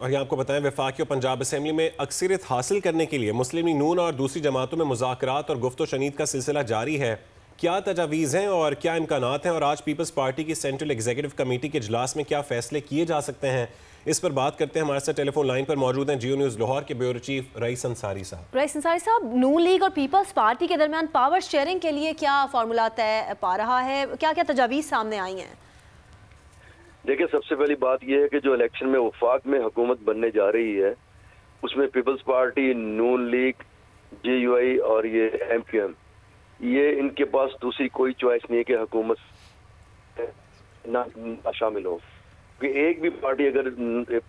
और यहाँ आपको बताएँ, विफाकी और पंजाब असम्बली में अक्सरियत हासिल करने के लिए मुस्लिम नून और दूसरी जमातों में मुजाकरात और गुफ्त शनीद का सिलसिला जारी है। क्या तजावीज़ हैं और क्या इम्कान हैं? और आज पीपल्स पार्टी की सेंट्रल एग्जीक्यूटिव कमेटी के अजलास में क्या फैसले किए जा सकते हैं? इस पर बात करते हैं हमारे साथ टेलीफोन लाइन पर मौजूद हैं जियो न्यूज़ लाहौर के ब्यूरो चीफ रईस अंसारी साहब। रईस अंसारी साहब, नून लीग और पीपल्स पार्टी के दरमियान पावर शेयरिंग के लिए क्या फार्मूला तय पा रहा है? क्या क्या तजावीज़ सामने आई हैं? देखिए सबसे पहली बात यह है कि जो इलेक्शन में वफाक में हुकूमत बनने जा रही है उसमें Peoples Party Noon League J U I और ये एम क्यू एम ये इनके पास दूसरी कोई चॉइस नहीं है कि हुकूमत ना, ना शामिल हो। क्योंकि एक भी पार्टी अगर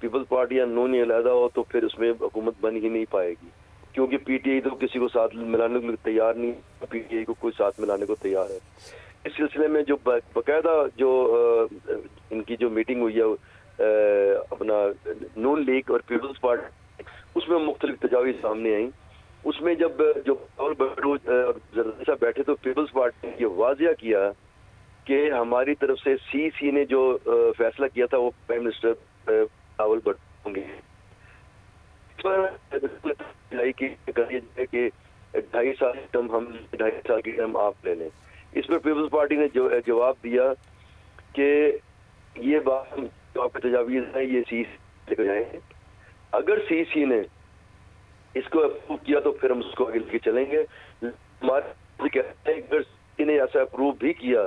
पीपल्स पार्टी या नून अलहदा हो तो फिर उसमें हुकूमत बन ही नहीं पाएगी। क्योंकि पीटीआई तो किसी को साथ मिलाने को तैयार नहीं पीटीआई को कोई साथ मिलाने को तैयार है। इस सिलसिले में जो बाकायदा जो इनकी जो मीटिंग हुई है अपना नून लीग और पीपल्स पार्टी उसमें मुख्तलिफ़ तजावीज सामने आई। उसमें जब, जो साहब बैठे तो पीपल्स पार्टी ने ये वाजिया किया कि हमारी तरफ़ से सी सी ने जो फैसला किया था, वो प्राइम मिनिस्टर रावल भट्ट होंगे। कि ढाई साल टर्म हम, ढाई साल की टर्म आप ले लें। इस पर पीपल्स पार्टी ने जवाब दिया कि ये बात आपके तजावीज है, ये सी लेकर जाए अगर सी सी ने इसको अप्रूव किया तो फिर हम उसको आगे लेके चलेंगे। हमारे कहते हैं, अगर सी ने ऐसा अप्रूव भी किया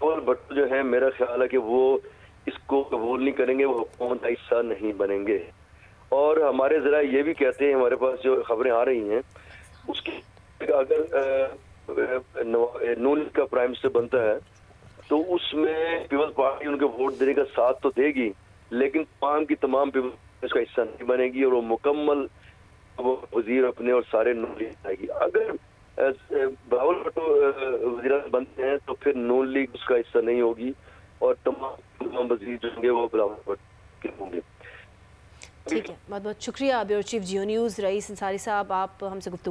और भट्ट जो है, मेरा ख्याल है कि वो इसको कबूल नहीं करेंगे, वो हुकूमत हिस्सा नहीं बनेंगे। और हमारे जरा ये भी कहते हैं, हमारे पास जो खबरें आ रही हैं, उसकी अगर नून का प्राइम मिनिस्टर बनता है तो उसमें पीपल्स पार्टी उनके वोट देने का साथ तो देगी, लेकिन तमाम की तमाम पीपल्स का हिस्सा नहीं बनेगी और वो मुकम्मल वो वज़ीर अपने और सारे नून लीग आएगी। अगर बावल भट्टो वज़ीर बनते हैं तो फिर नून लीग उसका हिस्सा नहीं होगी और तमाम तमाम वज़ीर जो होंगे वो बिलावल भट्ट होंगे। ठीक है बहुत बहुत शुक्रिया bureau chief Geo News, Rais Ansari साहब, आप हमसे गुफ्तु